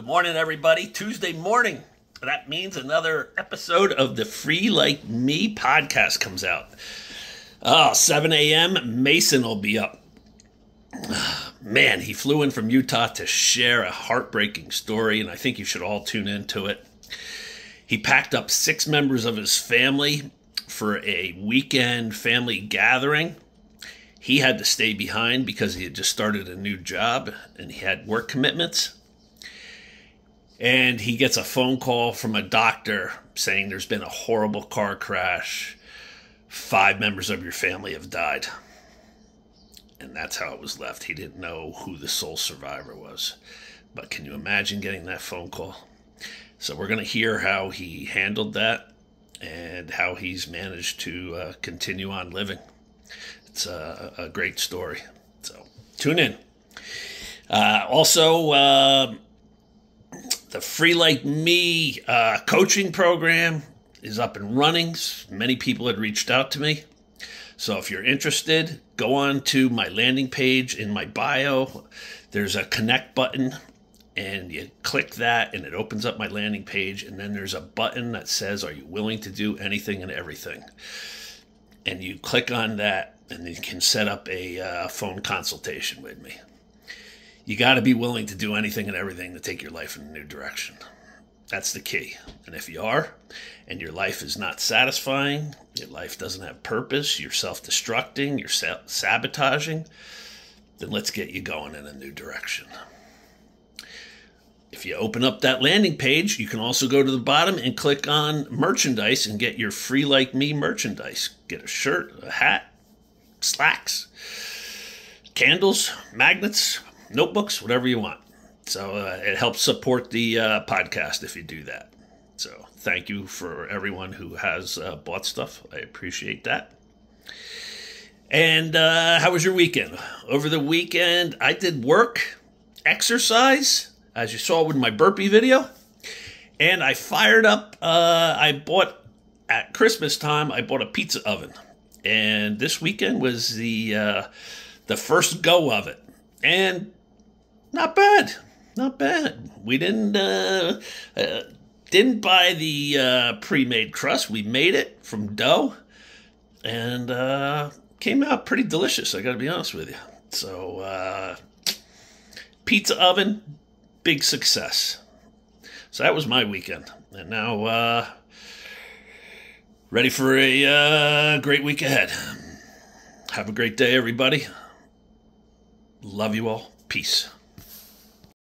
Good morning, everybody. Tuesday morning. That means another episode of the Free Like Me podcast comes out. Oh, 7 a.m. Mason will be up. Man, he flew in from Utah to share a heartbreaking story, and I think you should all tune into it. He packed up six members of his family for a weekend family gathering. He had to stay behind because he had just started a new job and he had work commitments and he gets a phone call from a doctor saying there's been a horrible car crash. Five members of your family have died. And that's how it was left. He didn't know who the sole survivor was. But can you imagine getting that phone call? So we're going to hear how he handled that and how he's managed to uh, continue on living. It's a, a, great story. So tune in. Uh, also, uh, the Free Like Me uh, coaching program is up and running. Many people had reached out to me. So if you're interested, go on to my landing page in my bio. There's a connect button, and you click that, and it opens up my landing page. And then there's a button that says, Are you willing to do anything and everything? And you click on that, and you can set up a uh, phone consultation with me you got to be willing to do anything and everything to take your life in a new direction. That's the key. And if you are, and your life is not satisfying, your life doesn't have purpose, you're self destructing, you're sabotaging, then let's get you going in a new direction. If you open up that landing page, you can also go to the bottom and click on merchandise and get your free like me merchandise. Get a shirt, a hat, slacks, candles, magnets, notebooks, whatever you want. So uh, it helps support the uh, podcast if you do that. So thank you for everyone who has uh, bought stuff. I appreciate that. And uh, how was your weekend? Over the weekend, I did work, exercise, as you saw with my burpee video, and I fired up. Uh, I bought at Christmas time. I bought a pizza oven, and this weekend was the uh, the first go of it. And not bad, not bad. We didn't uh, uh, didn't buy the uh, pre-made crust. We made it from dough, and uh, came out pretty delicious. I got to be honest with you. So uh, pizza oven, big success. So that was my weekend, and now uh, ready for a uh, great week ahead. Have a great day, everybody. Love you all. Peace.